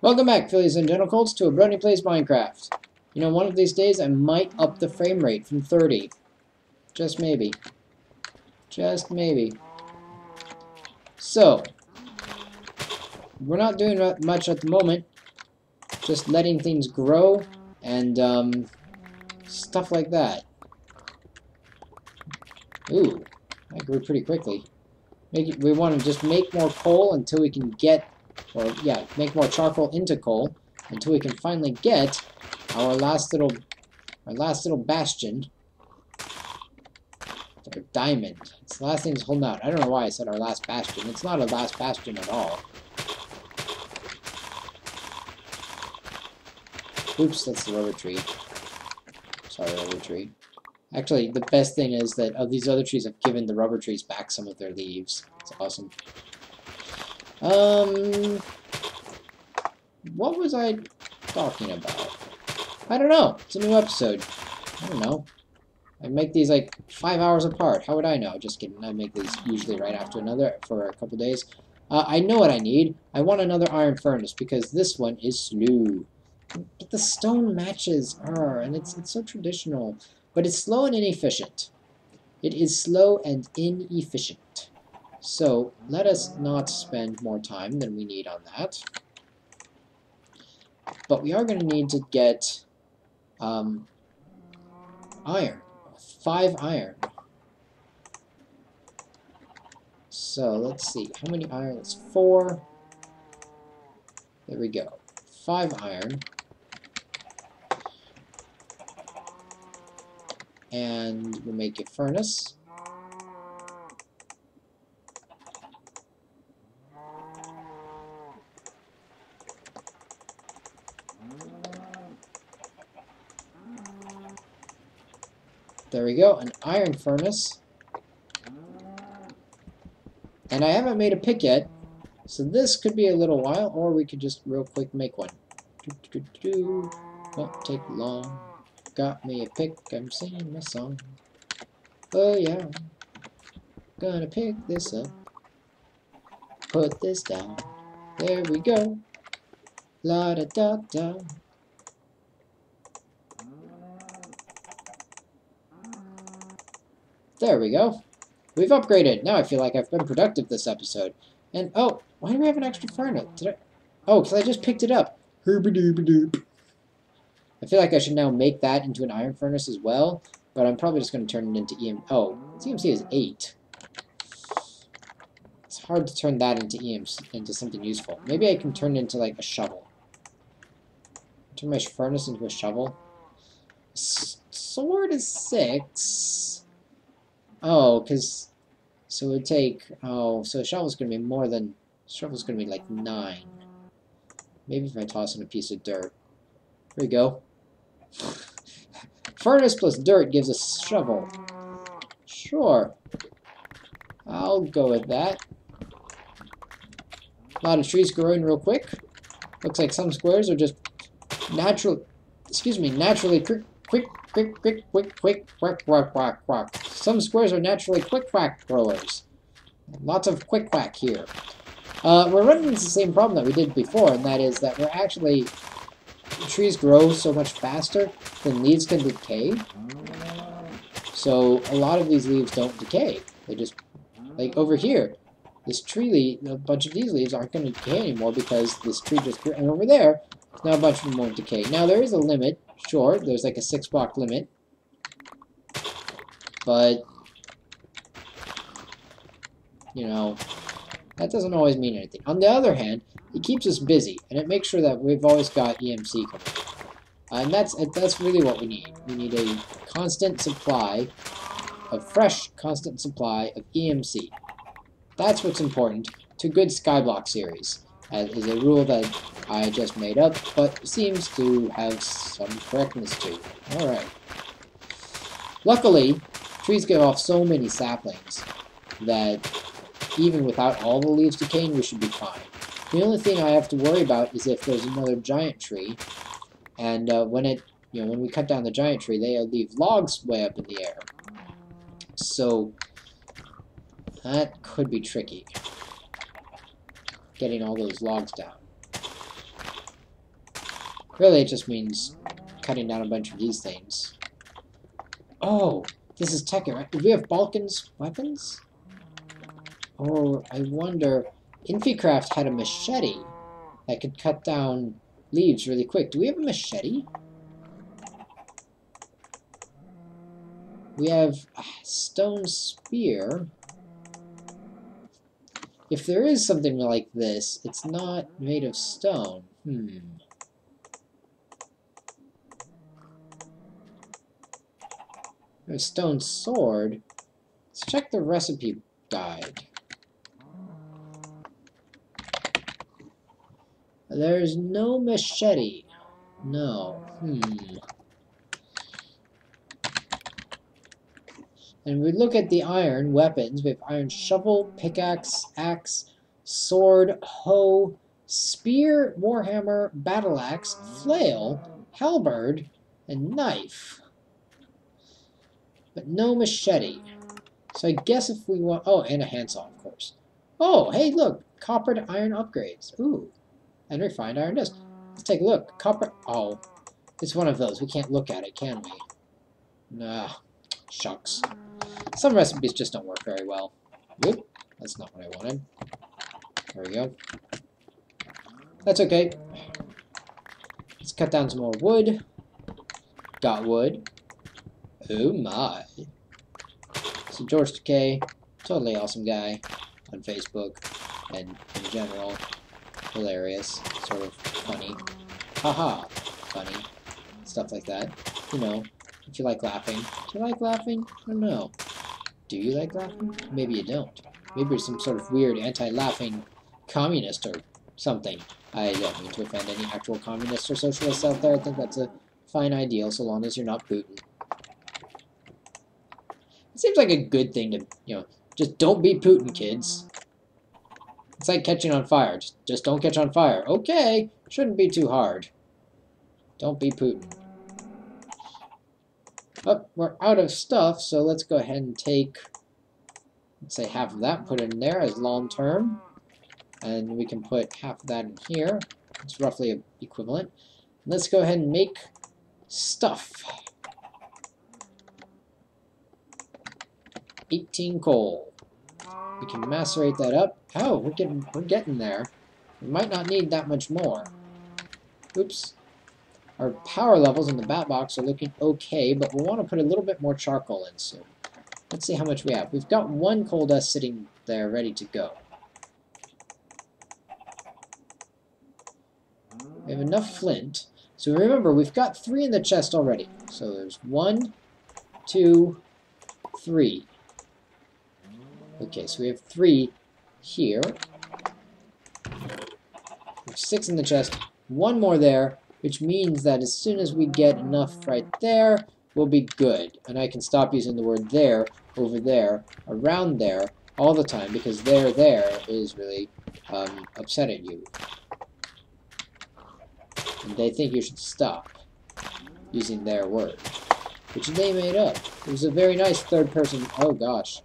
Welcome back, Fillies and Genitals, to a Brony Plays Minecraft. You know, one of these days I might up the frame rate from 30. Just maybe. Just maybe. So, we're not doing much at the moment. Just letting things grow and um, stuff like that. Ooh, that grew pretty quickly. Make, we want to just make more coal until we can get or yeah, make more charcoal into coal until we can finally get our last little, our last little bastion, diamond. It's the last thing that's holding out. I don't know why I said our last bastion. It's not a last bastion at all. Oops, that's the rubber tree. Sorry, rubber tree. Actually, the best thing is that of these other trees, I've given the rubber trees back some of their leaves. It's awesome. Um, what was I talking about? I don't know. It's a new episode. I don't know. I make these like five hours apart. How would I know? Just kidding. I make these usually right after another for a couple days. Uh, I know what I need. I want another iron furnace because this one is slow. But the stone matches her, and it's it's so traditional. But it's slow and inefficient. It is slow and inefficient. So let us not spend more time than we need on that. But we are going to need to get um, iron. Five iron. So let's see. How many iron? is four. There we go. Five iron. And we'll make a furnace. There we go, an iron furnace. And I haven't made a pick yet, so this could be a little while, or we could just real quick make one. Won't take long. Got me a pick, I'm singing my song. Oh yeah, gonna pick this up. Put this down. There we go. La da da da. There we go. We've upgraded. Now I feel like I've been productive this episode. And, oh, why do we have an extra furnace? Did I... Oh, because I just picked it up. I feel like I should now make that into an iron furnace as well, but I'm probably just going to turn it into EM... Oh, EMC is 8. It's hard to turn that into EMC, into something useful. Maybe I can turn it into, like, a shovel. Turn my furnace into a shovel. S sword is 6. Oh, because so it would take oh so a shovel's gonna be more than shovel's gonna be like nine. Maybe if I toss in a piece of dirt. Here we go. Furnace plus dirt gives a shovel. Sure. I'll go with that. A lot of trees growing real quick. Looks like some squares are just natural excuse me, naturally quick quick quick quick quick quick quack quack quack quack. Some squares are naturally quick quack growers. Lots of quick quack here. Uh, we're running into the same problem that we did before, and that is that we're actually trees grow so much faster than leaves can decay. So a lot of these leaves don't decay. They just like over here, this tree leaf, a bunch of these leaves aren't going to decay anymore because this tree just grew. And over there, now a bunch of them won't decay. Now there is a limit, sure. There's like a six block limit but, you know, that doesn't always mean anything. On the other hand, it keeps us busy, and it makes sure that we've always got EMC coming uh, and that's that's really what we need. We need a constant supply of fresh, constant supply of EMC. That's what's important to good Skyblock series. That is a rule that I just made up, but seems to have some correctness to. Alright. Luckily, Trees give off so many saplings that even without all the leaves decaying, we should be fine. The only thing I have to worry about is if there's another giant tree, and uh, when it, you know, when we cut down the giant tree, they leave logs way up in the air. So that could be tricky, getting all those logs down. Really, it just means cutting down a bunch of these things. Oh, this is Tekkit, right? Do we have Balkon's weapons? Oh, I wonder... Inficraft had a machete that could cut down leaves really quick. Do we have a machete? We have a stone spear. If there is something like this, it's not made of stone. Hmm. A stone sword. Let's check the recipe guide. There's no machete. No. Hmm. And we look at the iron weapons. We have iron shovel, pickaxe, axe, sword, hoe, spear, warhammer, battle axe, flail, halberd, and knife. But no machete. So I guess if we want... Oh, and a handsaw, of course. Oh, hey, look. Copper to iron upgrades. Ooh. And refined iron disc. Let's take a look. Copper... Oh. It's one of those. We can't look at it, can we? Nah. Shucks. Some recipes just don't work very well. Whoop. That's not what I wanted. There we go. That's okay. Let's cut down some more wood. Got wood. Oh my. So George Takei, totally awesome guy on Facebook and in general. Hilarious. Sort of funny. Haha. Funny. Stuff like that. You know, if you like laughing. Do you like laughing? I don't know. Do you like laughing? Maybe you don't. Maybe you're some sort of weird anti-laughing communist or something. I don't mean to offend any actual communists or socialists out there. I think that's a fine ideal so long as you're not Putin. It seems like a good thing to, you know, just don't be Putin, kids. It's like catching on fire. Just, just don't catch on fire. Okay, shouldn't be too hard. Don't be Putin. Oh, we're out of stuff, so let's go ahead and take, let's say half of that, put in there as long term. And we can put half of that in here. It's roughly equivalent. Let's go ahead and make stuff. 18 coal. We can macerate that up. Oh, we're getting we're getting there. We might not need that much more. Oops. Our power levels in the bat box are looking okay, but we'll want to put a little bit more charcoal in soon. Let's see how much we have. We've got one coal dust sitting there ready to go. We have enough flint. So remember, we've got three in the chest already. So there's one, two, three. Okay, so we have three here. six in the chest, one more there, which means that as soon as we get enough right there, we'll be good. And I can stop using the word there, over there, around there, all the time, because there, there is really um, upsetting you. And they think you should stop using their word, which they made up. It was a very nice third person, oh gosh,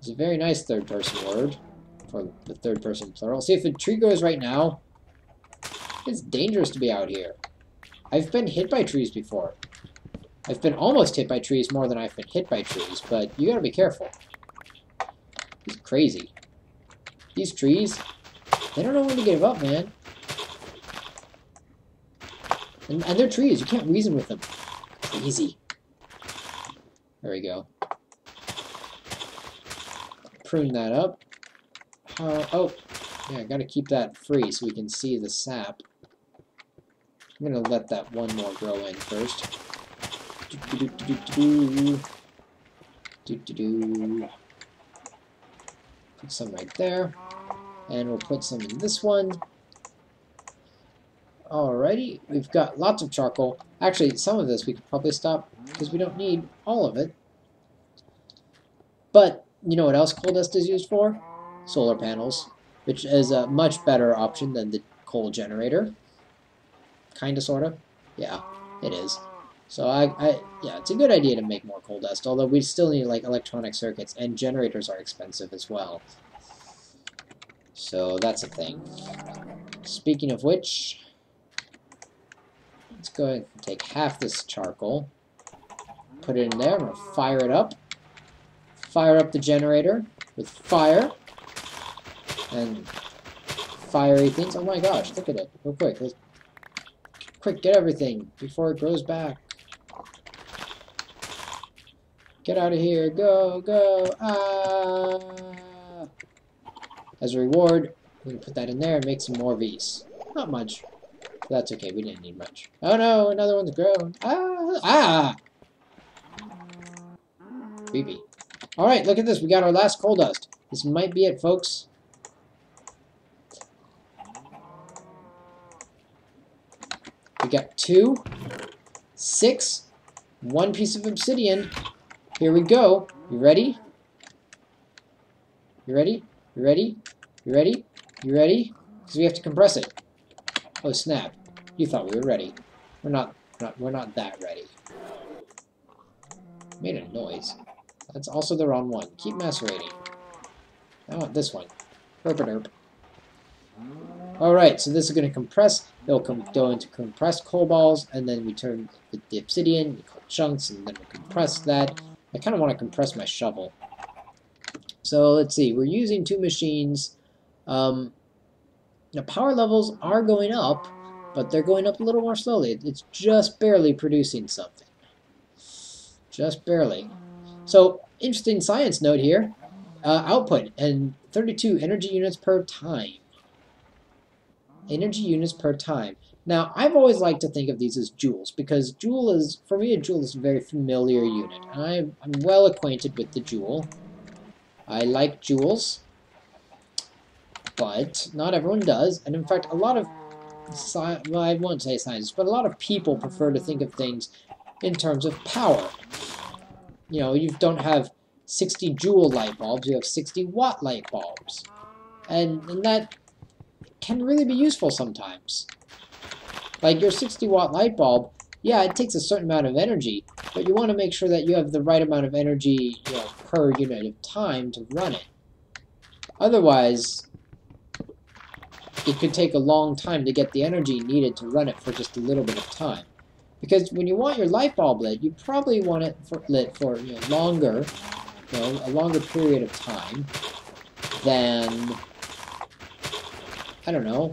it's a very nice third person word for the third person plural. See, if a tree grows right now, it's dangerous to be out here. I've been hit by trees before. I've been almost hit by trees more than I've been hit by trees, but you gotta be careful. It's crazy. These trees, they don't know when to give up, man. And, and they're trees, you can't reason with them. Crazy. There we go prune that up. Uh, oh, yeah, I gotta keep that free so we can see the sap. I'm gonna let that one more grow in first. Do do do. Put some right there, and we'll put some in this one. Alrighty, we've got lots of charcoal. Actually, some of this we could probably stop because we don't need all of it. But you know what else coal dust is used for? Solar panels, which is a much better option than the coal generator. Kinda, sorta. Yeah, it is. So I, I, yeah, it's a good idea to make more coal dust, although we still need like electronic circuits, and generators are expensive as well. So that's a thing. Speaking of which, let's go ahead and take half this charcoal, put it in there, I'm going to fire it up, fire up the generator with fire, and fiery things. Oh my gosh, look at it, real quick. Let's, quick, get everything before it grows back. Get out of here, go, go, ah! As a reward, going to put that in there and make some more V's. Not much. That's okay, we didn't need much. Oh no, another one's grown. Ah! Ah! Creepy. Alright, look at this. We got our last coal dust. This might be it, folks. We got two, six, one piece of obsidian. Here we go. You ready? You ready? You ready? You ready? You ready? Because we have to compress it. Oh snap. You thought we were ready. We're not, not, we're not that ready. Made a noise. That's also the wrong one. Keep macerating. I want this one. Herp. Alright, so this is going to compress. It'll go into compressed coal balls, and then we turn the, the obsidian, we call chunks, and then we compress that. I kind of want to compress my shovel. So let's see, we're using two machines. Um, the power levels are going up, but they're going up a little more slowly. It's just barely producing something. Just barely. So, interesting science note here. Uh, output and 32 energy units per time. Energy units per time. Now, I've always liked to think of these as joules, because joule is, for me, a joule is a very familiar unit. I'm, I'm well acquainted with the joule. I like joules, but not everyone does, and in fact, a lot of well, I won't say scientists, but a lot of people prefer to think of things in terms of power. You know, you don't have 60 joule light bulbs, you have 60 watt light bulbs. And, and that can really be useful sometimes. Like your 60 watt light bulb, yeah, it takes a certain amount of energy, but you want to make sure that you have the right amount of energy you know, per unit of time to run it. Otherwise, it could take a long time to get the energy needed to run it for just a little bit of time. Because when you want your light bulb lit, you probably want it for, lit for you know, longer, you know, a longer period of time than, I don't know,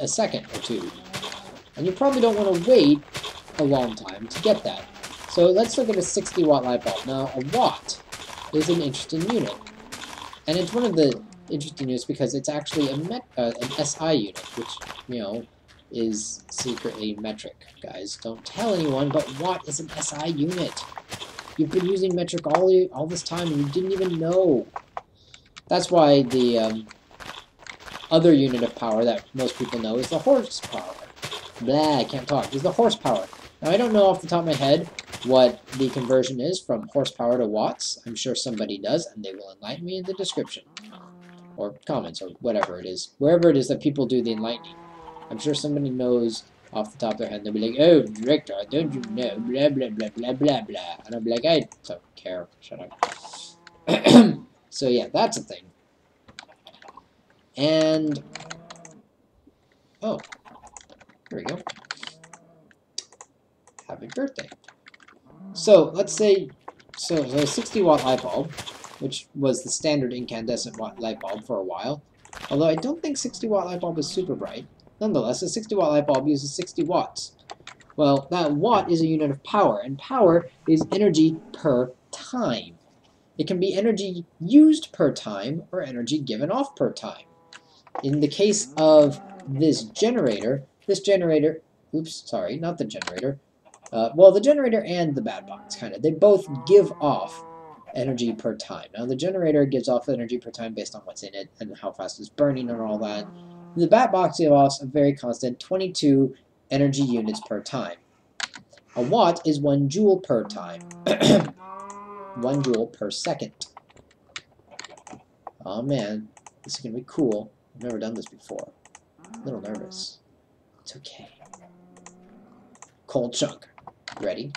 a second or two. And you probably don't want to wait a long time to get that. So let's look at a 60 watt light bulb. Now, a watt is an interesting unit. And it's one of the interesting news because it's actually a met, uh, an SI unit, which, you know, is secretly metric. Guys, don't tell anyone, but watt is an SI unit. You've been using metric all, all this time and you didn't even know. That's why the um, other unit of power that most people know is the horsepower. Blah, I can't talk. Is the horsepower. Now, I don't know off the top of my head what the conversion is from horsepower to watts. I'm sure somebody does, and they will enlighten me in the description or comments or whatever it is, wherever it is that people do the enlightening. I'm sure somebody knows off the top of their head. They'll be like, "Oh, director, don't you know?" Blah blah blah blah blah blah. And I'll be like, "I don't care. Shut up." so yeah, that's a thing. And oh, here we go. Happy birthday. So let's say, so, a 60 watt light bulb which was the standard incandescent light bulb for a while. Although I don't think 60 watt light bulb is super bright. Nonetheless, a 60 watt light bulb uses 60 watts. Well, that watt is a unit of power, and power is energy per time. It can be energy used per time or energy given off per time. In the case of this generator, this generator, oops, sorry, not the generator, uh, well, the generator and the bat box, kind of, they both give off energy per time. Now the generator gives off energy per time based on what's in it and how fast it's burning and all that. The bat box off a very constant 22 energy units per time. A watt is one joule per time. one joule per second. Oh man, this is gonna be cool. I've never done this before. I'm a little nervous. It's okay. Coal chunk. Ready?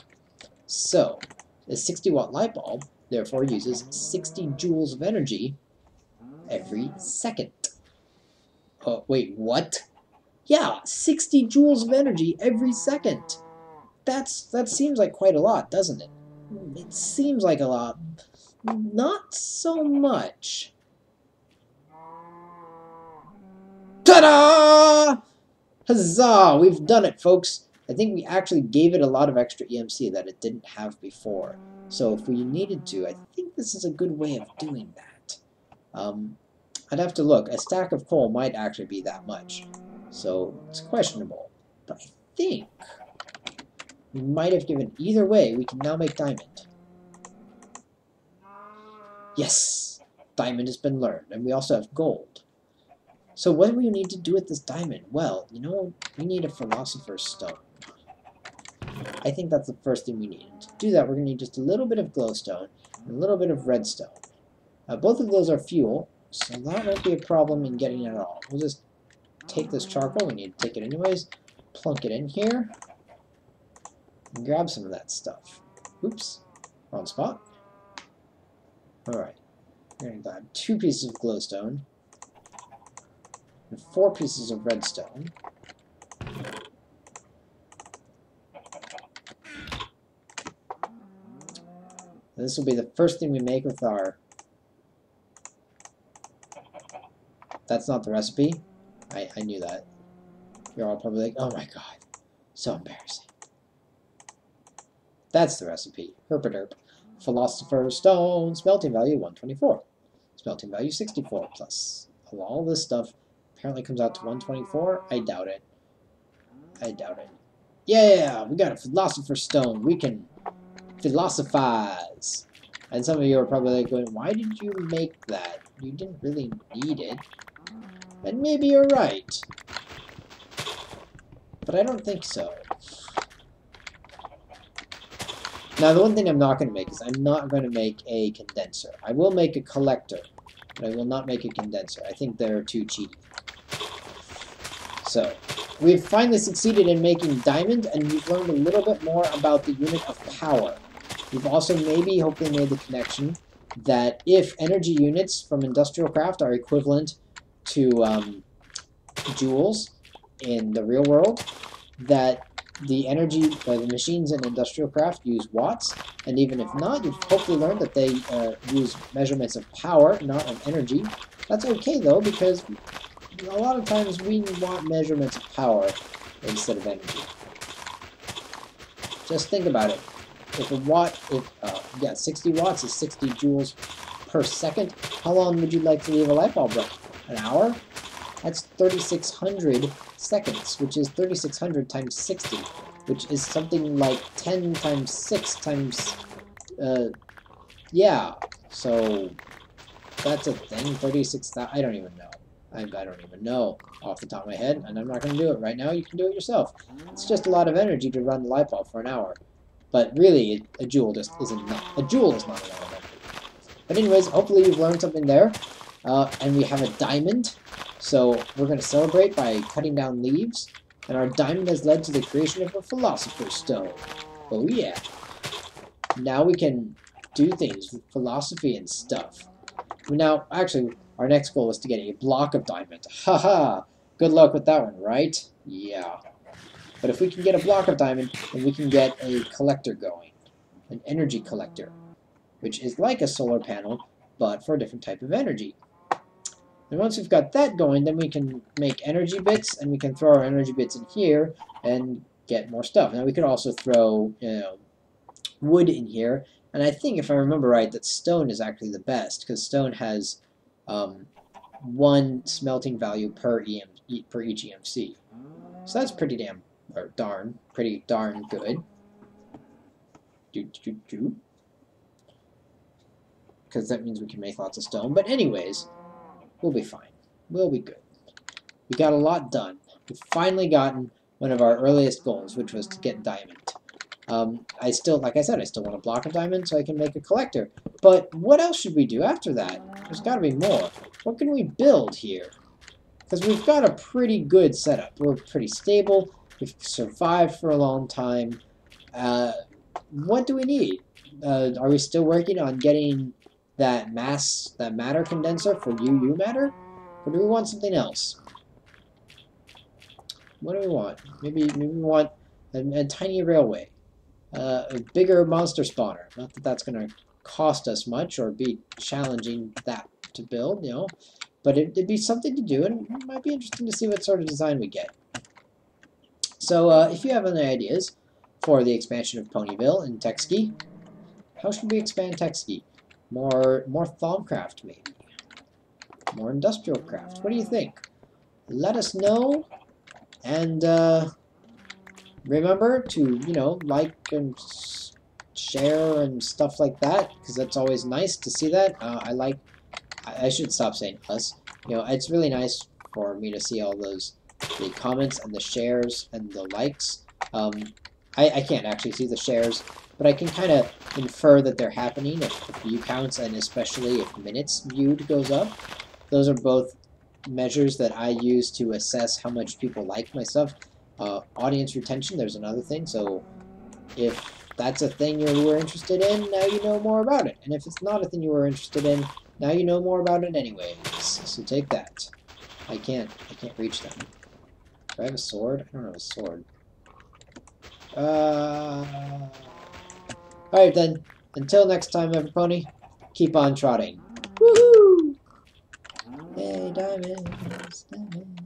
So, the 60 watt light bulb therefore uses 60 joules of energy every second. Oh, wait, what? Yeah, 60 joules of energy every second. That's That seems like quite a lot, doesn't it? It seems like a lot. Not so much. Ta-da! Huzzah! We've done it, folks. I think we actually gave it a lot of extra EMC that it didn't have before. So if we needed to, I think this is a good way of doing that. Um, I'd have to look. A stack of coal might actually be that much. So it's questionable. But I think we might have given either way, we can now make diamond. Yes! Diamond has been learned. And we also have gold. So what do we need to do with this diamond? Well, you know, we need a philosopher's stone. I think that's the first thing we need. to do that, we're going to need just a little bit of glowstone and a little bit of redstone. Uh, both of those are fuel, so that won't be a problem in getting it all. We'll just take this charcoal, we need to take it anyways, plunk it in here, and grab some of that stuff. Oops, wrong spot. Alright, we're going to grab two pieces of glowstone, and four pieces of redstone. This will be the first thing we make with our... That's not the recipe. I, I knew that. You're all probably like, oh my god, so embarrassing. That's the recipe. Herpaderp. Philosopher's Stone, smelting value 124. Smelting value 64 plus. All this stuff apparently comes out to 124. I doubt it. I doubt it. Yeah, we got a Philosopher's Stone. We can philosophize. And some of you are probably like going, why did you make that? You didn't really need it. And maybe you're right. But I don't think so. Now, the one thing I'm not going to make is I'm not going to make a condenser. I will make a collector, but I will not make a condenser. I think they're too cheap. So, we've finally succeeded in making diamond, and we've learned a little bit more about the unit of power. We've also maybe hopefully made the connection that if energy units from industrial craft are equivalent to um, joules in the real world, that the energy, uh, the machines in industrial craft use watts, and even if not, you've hopefully learned that they uh, use measurements of power, not of energy. That's okay though, because a lot of times we want measurements of power instead of energy. Just think about it if a watt, if, uh, yeah, 60 watts is 60 joules per second, how long would you like to leave a light bulb running? An hour? That's 3,600 seconds, which is 3,600 times 60, which is something like 10 times 6 times, uh, yeah, so that's a thing, 36,000, I don't even know. I, I don't even know off the top of my head, and I'm not going to do it right now. You can do it yourself. It's just a lot of energy to run the light bulb for an hour. But really, a joule just isn't enough. A joule is not enough. But anyways, hopefully you've learned something there. Uh, and we have a diamond. So we're going to celebrate by cutting down leaves. And our diamond has led to the creation of a Philosopher's Stone. Oh yeah. Now we can do things with philosophy and stuff. Now, actually, our next goal is to get a block of diamond. Haha! -ha. Good luck with that one, right? Yeah. But if we can get a block of diamond, then we can get a collector going. An energy collector. Which is like a solar panel, but for a different type of energy. And once we've got that going, then we can make energy bits, and we can throw our energy bits in here and get more stuff. Now we could also throw, you know, wood in here, and I think, if I remember right, that stone is actually the best, because stone has um, one smelting value per, EM, per each EMC. So that's pretty damn or darn, pretty darn good. Because that means we can make lots of stone. But anyways, we'll be fine. We'll be good. We got a lot done. We've finally gotten one of our earliest goals, which was to get diamond. Um, I still, like I said, I still want a block of diamond so I can make a collector. But what else should we do after that? There's got to be more. What can we build here? Because we've got a pretty good setup. We're pretty stable. We've survived for a long time. Uh, what do we need? Uh, are we still working on getting that mass, that matter condenser for UU matter? Or do we want something else? What do we want? Maybe maybe we want a, a tiny railway, uh, a bigger monster spawner. Not that that's going to cost us much or be challenging that to build, you know. But it, would be something to do, and it might be interesting to see what sort of design we get. So uh, if you have any ideas for the expansion of Ponyville in Texky, how should we expand Texky? More, more Thaumcraft, maybe. More industrial craft. What do you think? Let us know. And uh, remember to, you know, like and share and stuff like that, because that's always nice to see that. Uh, I like, I, I should stop saying us. You know, it's really nice for me to see all those, the comments and the shares and the likes. Um, I, I can't actually see the shares, but I can kind of infer that they're happening if, view counts and especially if minutes viewed goes up. Those are both measures that I use to assess how much people like my stuff. Uh, audience retention, there's another thing. So if that's a thing you were interested in, now you know more about it. And if it's not a thing you were interested in, now you know more about it anyways. So take that. I can't, I can't reach them. Do I have a sword? I don't have a sword. Uh... Alright then. Until next time, everybody, keep on trotting. Woohoo! Hey, diamonds, diamonds.